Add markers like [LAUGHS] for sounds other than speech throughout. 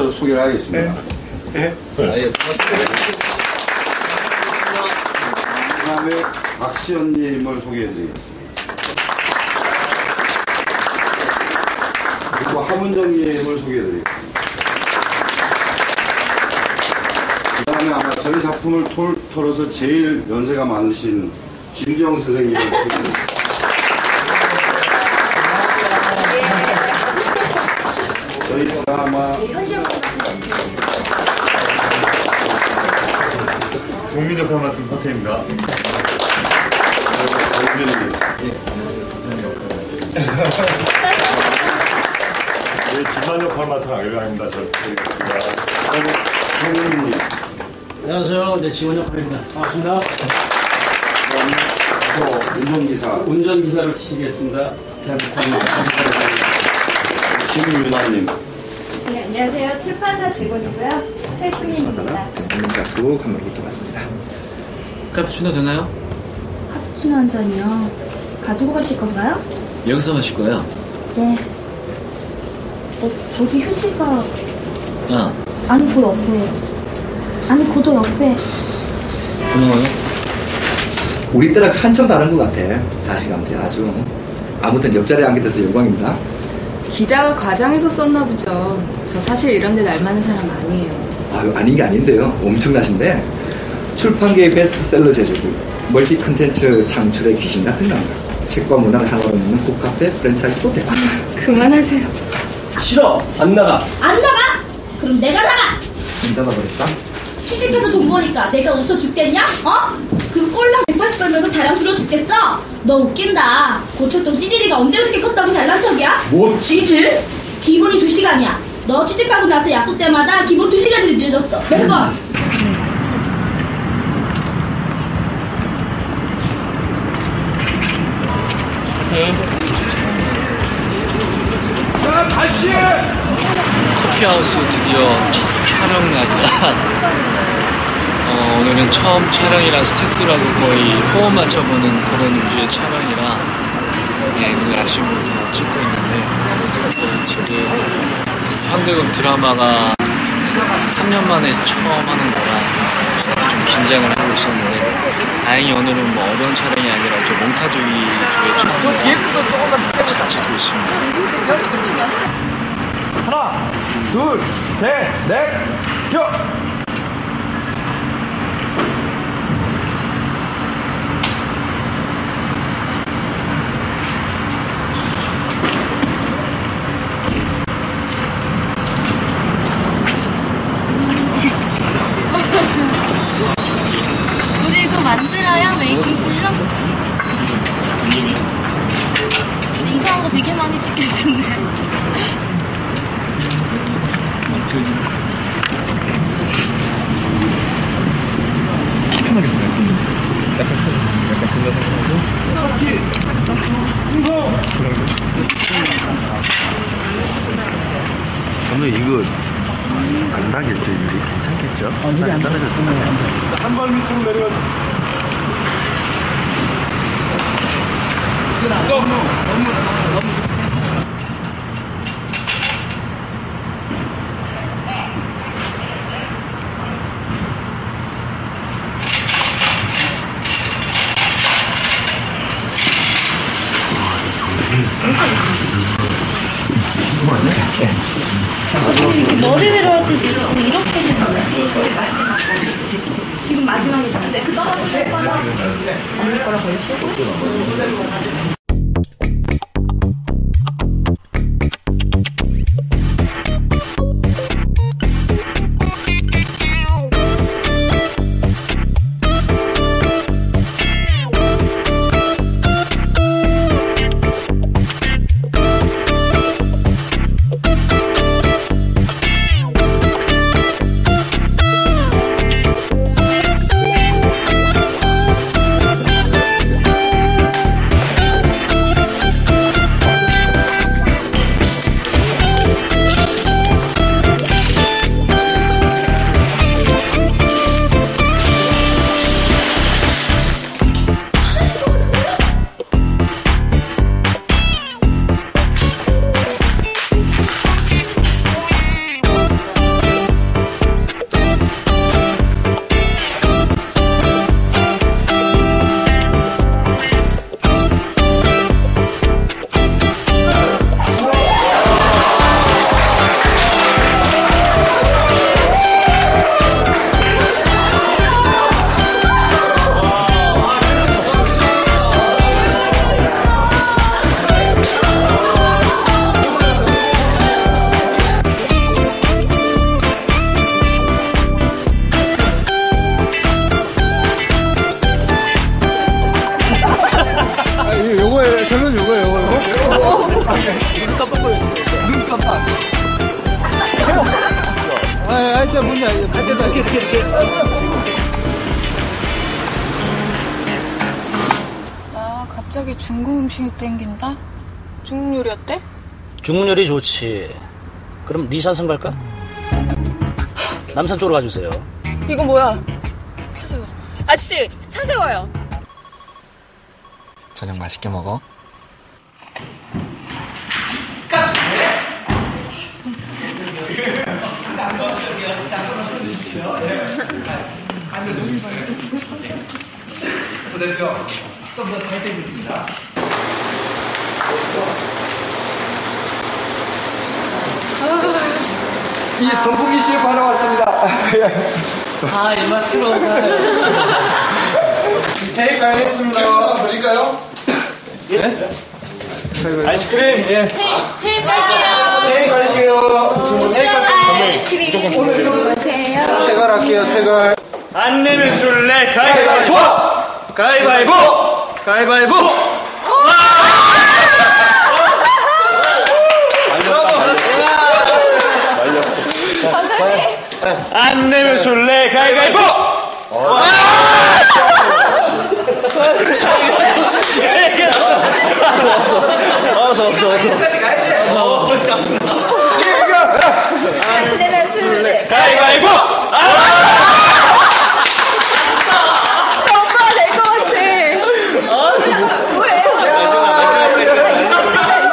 강주환님부터 소개를 하겠습니다. 예, 고맙습니다. 그 다음에 박시연님을 소개해드리겠습니다. 그리고 하문정님을 소개해드리겠습니다. 그 다음에 아마 저희 작품을 톨, 털어서 제일 연세가 많으신 김정 선생님을 소개해드리겠습니다. 팀 박태입니다. 강준님 네, 집안 역할 맡은 알강입니다. 저 드리겠습니다. 성우님 안녕하세요. 네, 지원 역할입니다. 반갑습니다. 또 운동기사 운전기사를 치겠습니다. 잘 부탁드립니다. 김유나님 네, 안녕하세요. 출판사 직원이고요. 태풍입니다. 가수 감독부터 봤습니다. 카푸치노 되나요? 카푸치노 한 잔이요. 가지고 가실 건가요? 여기서 마실 거예요. 네. 어, 저기 휴지가 아, 아니 그 옆에 아니 고도 옆에 고마워요. 우리 때랑 한참 다른 것 같아. 자신감이 아주. 아무튼 옆자리에 앉게 돼서 영광입니다. 기자가 과장해서 썼나 보죠. 저 사실 이런 데 날 많은 사람 아니에요. 아유, 아닌 게 아닌데요. 엄청나신데. 출판계의 베스트셀러 제조기, 멀티 컨텐츠 창출의 귀신 같은 남자. 책과 문화를 하나로 잇는 국카페 프랜차이즈도 대박. 그만하세요. 싫어! 안 나가! 안 나가? 그럼 내가 나가. 문 닫아버렸다. 취직해서 돈 버니까 내가 웃어 죽겠냐? 어? 그 꼴랑 180 벌면서 자랑스러워 죽겠어? 너 웃긴다. 고척동 찌질이가 언제 그렇게 컸다고 잘난 척이야? 뭐 찌질? 기본이 2시간이야. 너 취직하고 나서 약속 때마다 기본 2시간이 늦어졌어. 매번. 커피하우스 드디어 첫 촬영 날이다. 어, 오늘은 처음 촬영이라 스태프들하고 거의 호흡 맞춰보는 그런 위주의 촬영이라 네, 오늘 아침부터 찍고 있는데 지금 현대극 드라마가 3년 만에 처음 하는 거라 좀 긴장을 하고 있었는데 다행히 오늘은 뭐 어려운 촬영이 아니라 좀 몽타주 위주의 촬영 저 뒤에 것도 조금만 잘 찍고 있습니다. 하나, 둘, 셋, 넷, 겨! 우리 이거 만들어야 메이킹 풀려? 근데 이상한 거 되게 많이 찍겠던데. 오늘 이거 안 나겠죠? 유리 괜찮겠죠? 아, 유리 안 떨어졌으면 한발 밑으로 내려가. 머리 위 로할때 이렇게 해주는데 지금 줬는데 그 떨어질 거라 거의 쓰고 문 열어. 밖에서 이렇게, 이렇게, 이렇게. 나 갑자기 중국 음식이 땡긴다? 중국 요리 어때? 중국 요리 좋지. 그럼 리산성 갈까? 남산 쪽으로 가주세요. 이거 뭐야? 차 세워. 아저씨, 차 세워요. 저녁 맛있게 먹어. 이 선풍기 씨 바로 왔습니다. 아, 이마 틀어. [LAUGHS] 케이크 알겠습니다. 한번 드릴까요? 아이스크림, 예. 케이크 할게요. 아이스크림 보세요. 퇴갈할게요, 퇴갈. 안 내면 줄래? 가위바위보! 가위바위보! 가위바위보! 안 내면 줄래? 가위바위보! 안 되면 술래. 가위바위보! 오빠가 될것 같아. 뭐예요?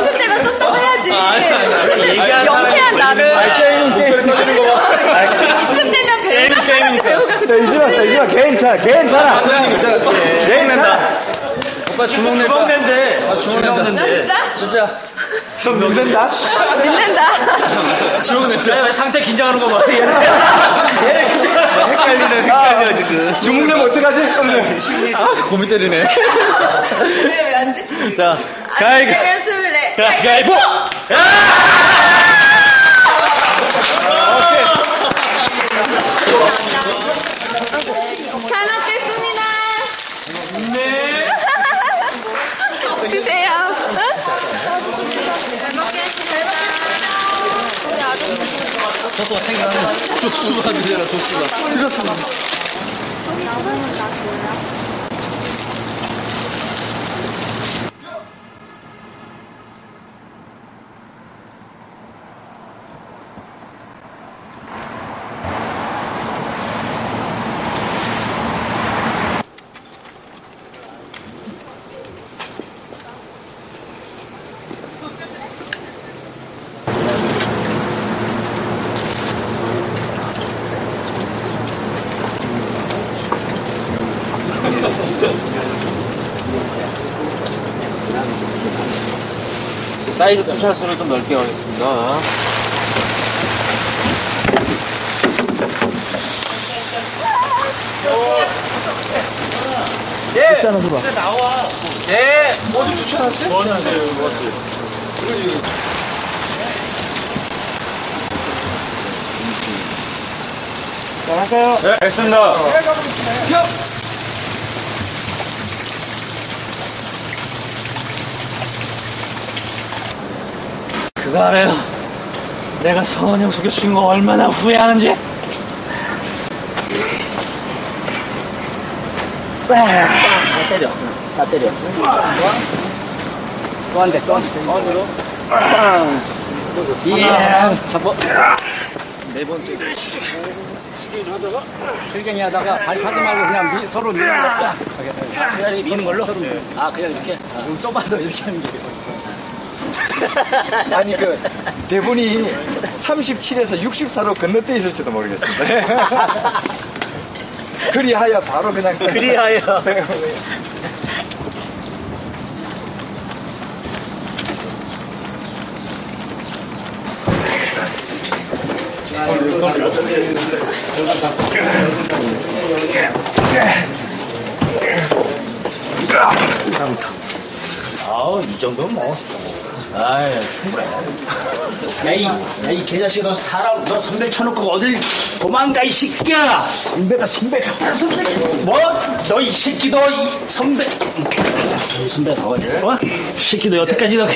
이쯤 되면 쏜다고 해야지. 얘기한 영세한 나를. 목소리 터지는 거 봐. 이쯤 되면 배우가 게임, 게임이니까. 배우가 이지마, 이지마, 괜찮아, 괜찮아. 괜찮아. 오빠 주먹 낸다. 주먹. 아, 주먹 낸대. 진짜? 진짜. 좀 믿는다? 믿는다. 주먹 낸대. 왜 상태 긴장하는 거 봐. 얘는. 얘는 긴장. 헷갈리네, 헷갈려, 지금. 주문하면 어떡하지? 아, 고민 때리네. 오늘은 왜 앉지? 자, 안 가위, 되면 술래. 가위바위보! 잘 먹겠습니다. 네. 주세요. 잘 먹겠습니다. 잘 먹겠습니다. 우리 아저씨. 저수가 챙겨가는 독수가 되잖아, 독수가. 사이즈 투샷으로 좀 넓게 하겠습니다. 예. 일단은 들어. 나와. 예. 어디 주차하지? 뭐 하세요, 뭐지? 자, 할까요? 네, 알겠습니다. 그거 알아요? 내가 성원형 속여준 거 얼마나 후회하는지. 다 때려. 다 때려. 또 한 대, 또 한 대. 대로. 예. 잡고. 네 번째. 실갱이 하다가 발 차지 말고 그냥 미, 서로 미는 거야. 그냥 미는 걸로? 아, 그냥 이렇게? 그럼 좁아서 이렇게 하는 게 아니, 그, 대본이 37에서 64로 건너뛰어 있을지도 모르겠습니다. [LAUGHS] 그리하여 바로 그냥. 그리하여. 아우, 이 정도면 뭐. 아이, 충분해. 야, 이, 야, 이 개자식, 너 사람, 너 선배 쳐놓고 어딜 도망가, 이 새끼야! 선배가 선배 같아, 선배. 뭐? 너 이 새끼, 너 이 선배. 선배 더, 어? 이 새끼, 너 여태까지 너